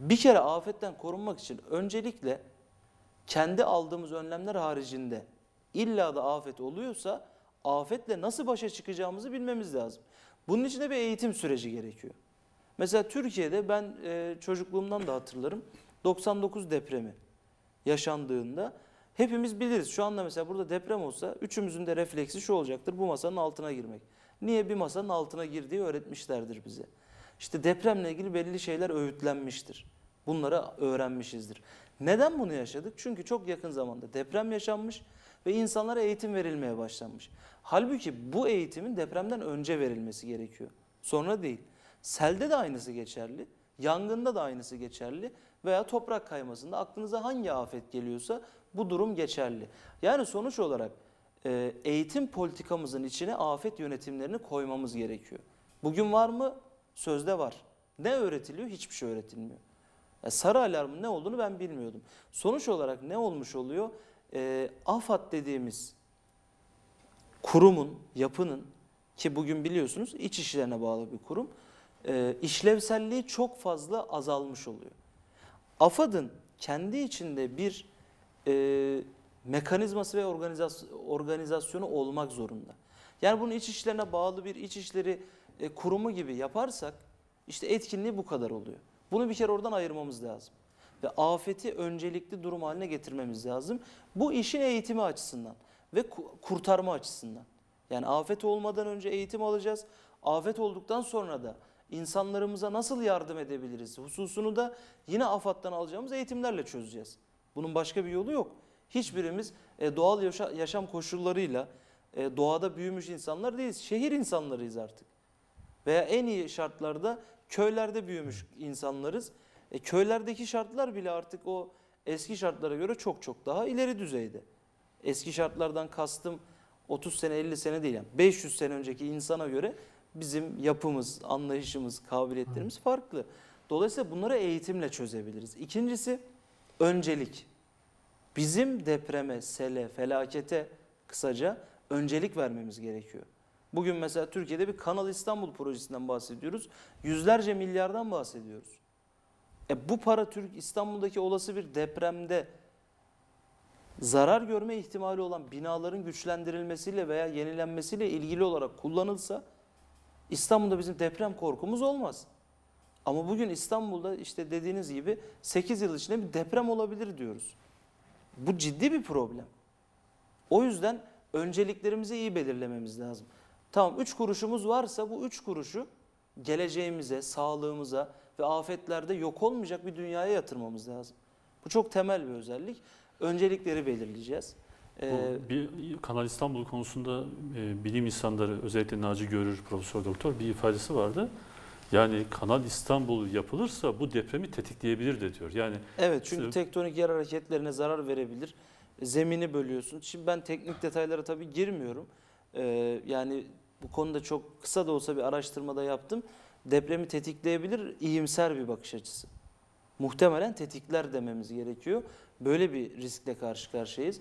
Bir kere afetten korunmak için öncelikle kendi aldığımız önlemler haricinde illa da afet oluyorsa afetle nasıl başa çıkacağımızı bilmemiz lazım. Bunun için de bir eğitim süreci gerekiyor. Mesela Türkiye'de ben e, çocukluğumdan da hatırlarım 99 depremi yaşandığında hepimiz biliriz. Şu anda mesela burada deprem olsa üçümüzün de refleksi şu olacaktır bu masanın altına girmek. Niye bir masanın altına girdiği öğretmişlerdir bize. İşte depremle ilgili belli şeyler öğütlenmiştir. Bunları öğrenmişizdir. Neden bunu yaşadık? Çünkü çok yakın zamanda deprem yaşanmış ve insanlara eğitim verilmeye başlanmış. Halbuki bu eğitimin depremden önce verilmesi gerekiyor. Sonra değil. Selde de aynısı geçerli. Yangında da aynısı geçerli. Veya toprak kaymasında aklınıza hangi afet geliyorsa bu durum geçerli. Yani sonuç olarak e, eğitim politikamızın içine afet yönetimlerini koymamız gerekiyor. Bugün var mı? Sözde var. Ne öğretiliyor? Hiçbir şey öğretilmiyor. Ya sarı alarmın ne olduğunu ben bilmiyordum. Sonuç olarak ne olmuş oluyor? E, AFAD dediğimiz kurumun, yapının ki bugün biliyorsunuz iç işlerine bağlı bir kurum, e, işlevselliği çok fazla azalmış oluyor. AFAD'ın kendi içinde bir e, mekanizması ve organizas- organizasyonu olmak zorunda. Yani bunu iç işlerine bağlı bir iç işleri e, kurumu gibi yaparsak işte etkinliği bu kadar oluyor. Bunu bir kere oradan ayırmamız lazım. Ve afeti öncelikli durum haline getirmemiz lazım. Bu işin eğitimi açısından ve ku- kurtarma açısından. Yani afet olmadan önce eğitim alacağız. Afet olduktan sonra da insanlarımıza nasıl yardım edebiliriz hususunu da yine AFAD'dan alacağımız eğitimlerle çözeceğiz. Bunun başka bir yolu yok. Hiçbirimiz e, doğal yaşa- yaşam koşullarıyla e, doğada büyümüş insanlar değiliz. Şehir insanlarıyız artık. Veya en iyi şartlarda köylerde büyümüş insanlarız. E, köylerdeki şartlar bile artık o eski şartlara göre çok çok daha ileri düzeyde. Eski şartlardan kastım 30 sene 50 sene değil yani 500 sene önceki insana göre bizim yapımız, anlayışımız, kabiliyetlerimiz farklı. Dolayısıyla bunları eğitimle çözebiliriz. İkincisi öncelik. Bizim depreme, sele, felakete kısaca öncelik vermemiz gerekiyor. Bugün mesela Türkiye'de bir Kanal İstanbul projesinden bahsediyoruz. Yüzlerce milyardan bahsediyoruz. E bu para Türk İstanbul'daki olası bir depremde zarar görme ihtimali olan binaların güçlendirilmesiyle veya yenilenmesiyle ilgili olarak kullanılsa İstanbul'da bizim deprem korkumuz olmaz. Ama bugün İstanbul'da işte dediğiniz gibi 8 yıl içinde bir deprem olabilir diyoruz. Bu ciddi bir problem. O yüzden önceliklerimizi iyi belirlememiz lazım. Tamam 3 kuruşumuz varsa bu 3 kuruşu geleceğimize, sağlığımıza ve afetlerde yok olmayacak bir dünyaya yatırmamız lazım. Bu çok temel bir özellik. Öncelikleri belirleyeceğiz. Ee, Bu bir Kanal İstanbul konusunda e, bilim insanları özellikle Naci Görür Profesör Doktor bir ifadesi vardı. Yani Kanal İstanbul yapılırsa bu depremi tetikleyebilir de diyor. Yani Evet çünkü İşte- tektonik yer hareketlerine zarar verebilir. Zemini bölüyorsun. Şimdi ben teknik detaylara tabii girmiyorum. Ee, yani bu konuda çok kısa da olsa bir araştırmada yaptım. Depremi tetikleyebilir iyimser bir bakış açısı. Muhtemelen tetikler dememiz gerekiyor. Böyle bir riskle karşı karşıyayız.